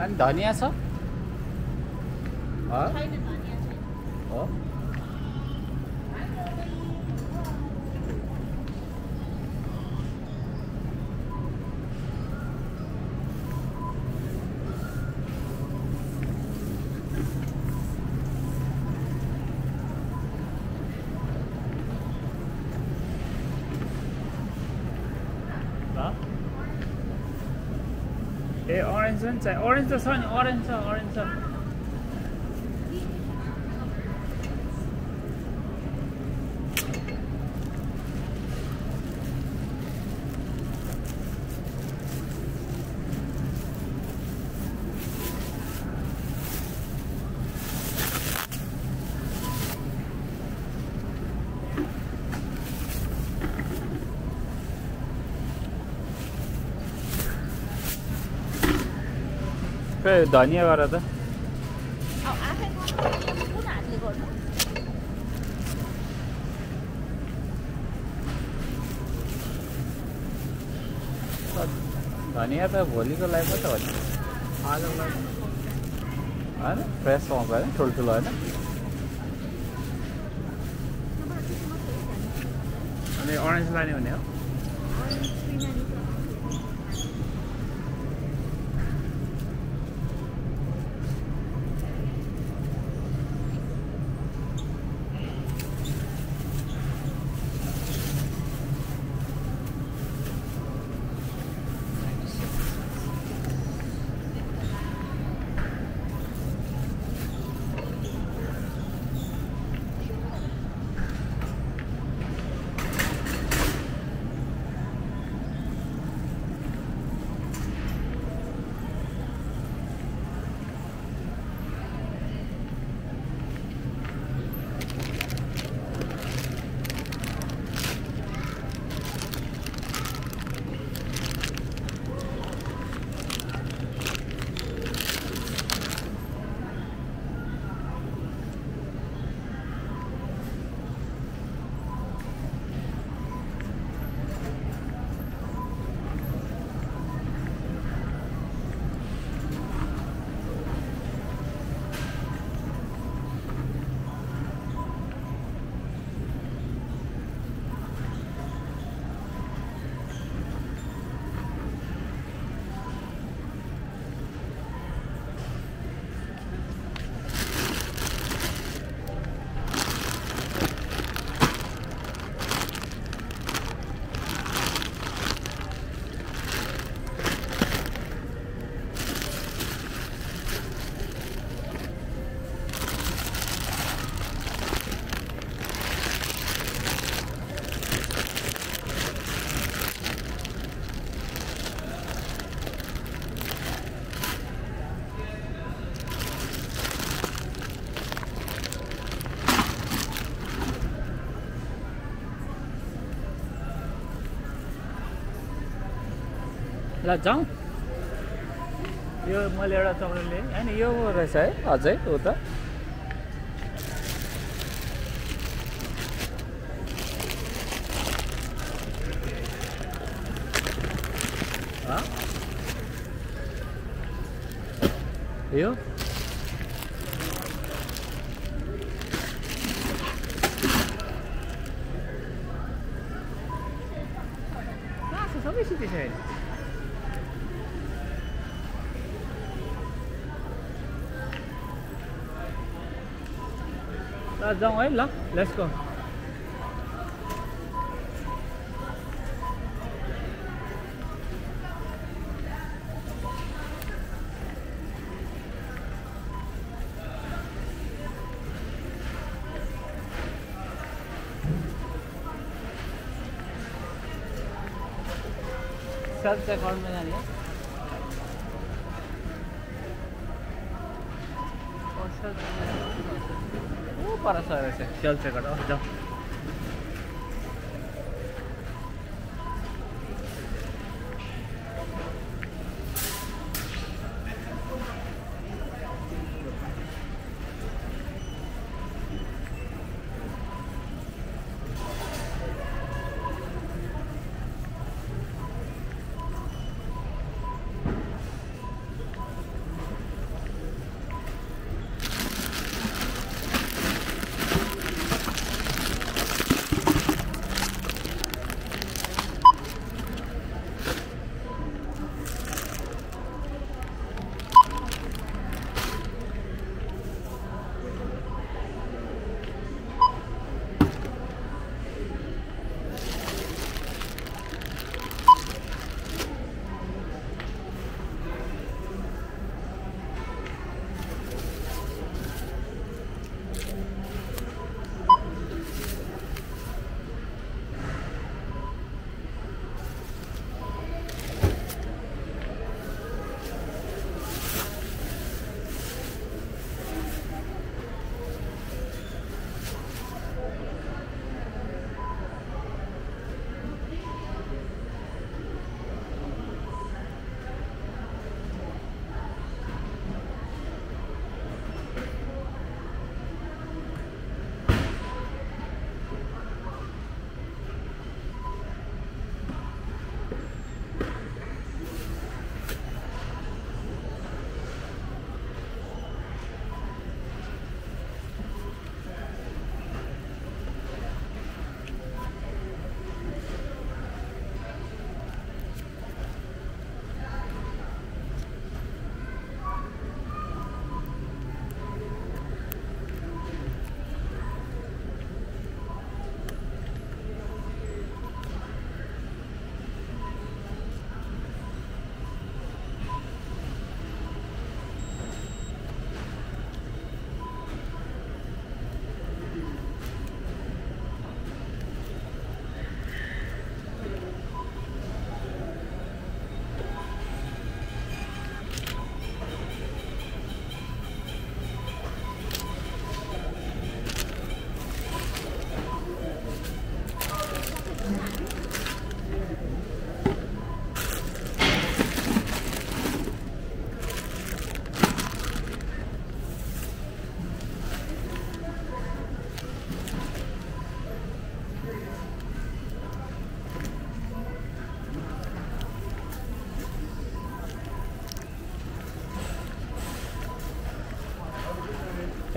난 너니어서? 어? 차이는 아니야 어? 나? ए arrange पनि छ arrange त छ नि अरेन्ज छ अरेन्ज छ। खै धनियाँ गर त धनियाँ त भोलिको लागि त हो नि होइन फ्रेस पाउँछ होइन ठुल्ठुलो होइन अनि अरेन्ज लाने भने हो ल जाउँ यो मैले एउटा चक्लेट लिएँ। होइन यो रहेछ है अझै उता हँ? यो? कहाँ छ सबै सिकिसक्यो That's the oil, huh? let's go. Self checkout में जानिए पर सर ऐसे चल से कटाओ जाओ।